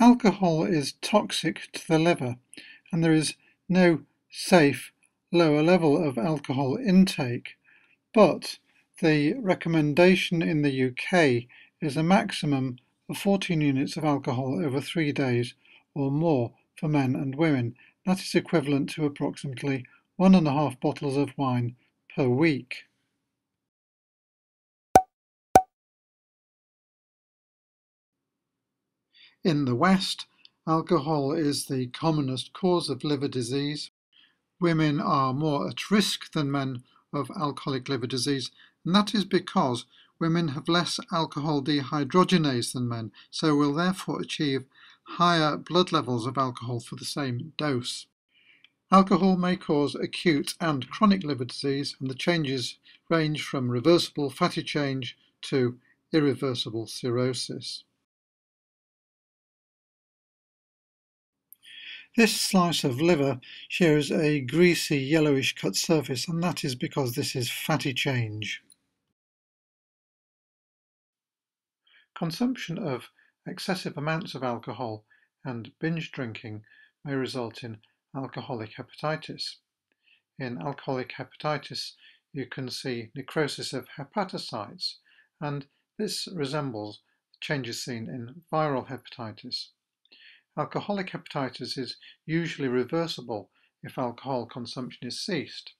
Alcohol is toxic to the liver and there is no safe lower level of alcohol intake, but the recommendation in the UK is a maximum of 14 units of alcohol over three days or more for men and women. That is equivalent to approximately one and a half bottles of wine per week. In the West, alcohol is the commonest cause of liver disease. Women are more at risk than men of alcoholic liver disease, and that is because women have less alcohol dehydrogenase than men, so will therefore achieve higher blood levels of alcohol for the same dose. Alcohol may cause acute and chronic liver disease, and the changes range from reversible fatty change to irreversible cirrhosis. This slice of liver shows a greasy yellowish cut surface and that is because this is fatty change. Consumption of excessive amounts of alcohol and binge drinking may result in alcoholic hepatitis. In alcoholic hepatitis you can see necrosis of hepatocytes and this resembles changes seen in viral hepatitis. Alcoholic hepatitis is usually reversible if alcohol consumption is ceased,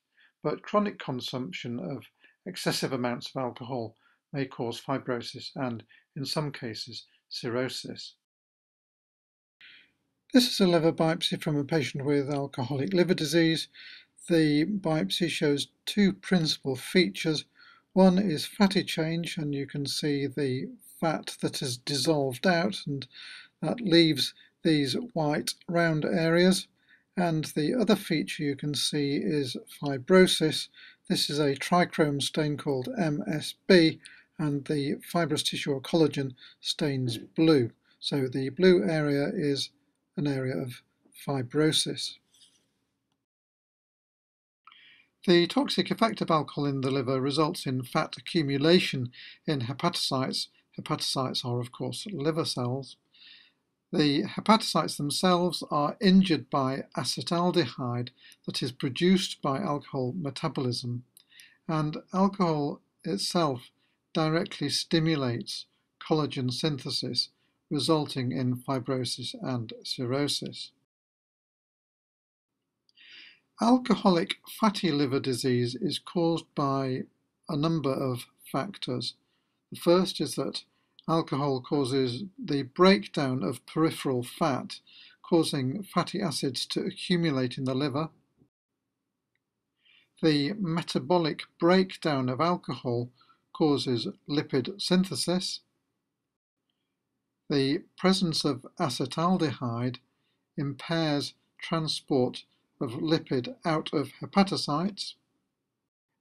but chronic consumption of excessive amounts of alcohol may cause fibrosis and, in some cases, cirrhosis. This is a liver biopsy from a patient with alcoholic liver disease. The biopsy shows two principal features. One is fatty change, and you can see the fat that has dissolved out, and that leaves these white round areas and the other feature you can see is fibrosis. This is a trichrome stain called MSB and the fibrous tissue or collagen stains blue. So the blue area is an area of fibrosis. The toxic effect of alcohol in the liver results in fat accumulation in hepatocytes. Hepatocytes are, of course, liver cells. The hepatocytes themselves are injured by acetaldehyde that is produced by alcohol metabolism, and alcohol itself directly stimulates collagen synthesis, resulting in fibrosis and cirrhosis. Alcoholic fatty liver disease is caused by a number of factors. The first is that alcohol causes the breakdown of peripheral fat, causing fatty acids to accumulate in the liver. The metabolic breakdown of alcohol causes lipid synthesis. The presence of acetaldehyde impairs transport of lipid out of hepatocytes,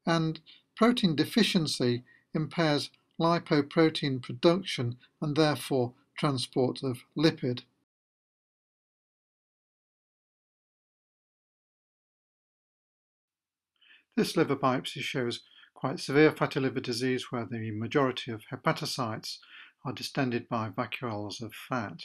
and protein deficiency impairs lipoprotein production and therefore transport of lipid. This liver biopsy shows quite severe fatty liver disease where the majority of hepatocytes are distended by vacuoles of fat.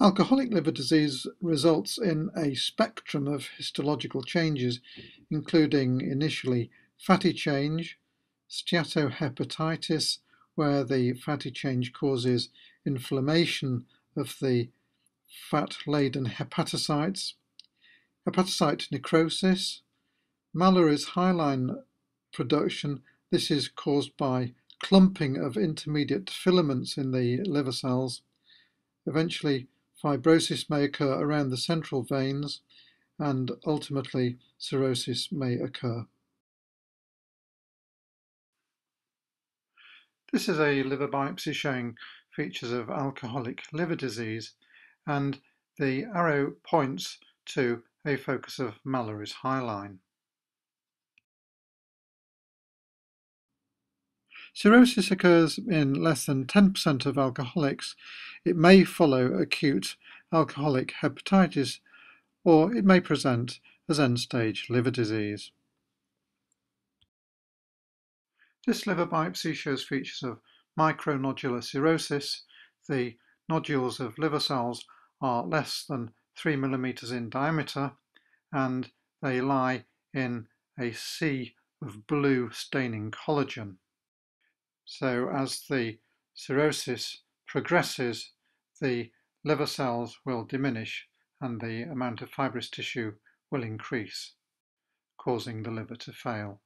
Alcoholic liver disease results in a spectrum of histological changes, including initially fatty change, steatohepatitis, where the fatty change causes inflammation of the fat-laden hepatocytes, hepatocyte necrosis, Mallory's hyaline production, this is caused by clumping of intermediate filaments in the liver cells. Eventually, fibrosis may occur around the central veins, and ultimately cirrhosis may occur. This is a liver biopsy showing features of alcoholic liver disease and the arrow points to a focus of Mallory's hyaline. Cirrhosis occurs in less than 10% of alcoholics. It may follow acute alcoholic hepatitis or it may present as end-stage liver disease. This liver biopsy shows features of micronodular cirrhosis. The nodules of liver cells are less than 3 millimeters in diameter and they lie in a sea of blue staining collagen. So as the cirrhosis progresses, the liver cells will diminish and the amount of fibrous tissue will increase, causing the liver to fail.